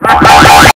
Thank you.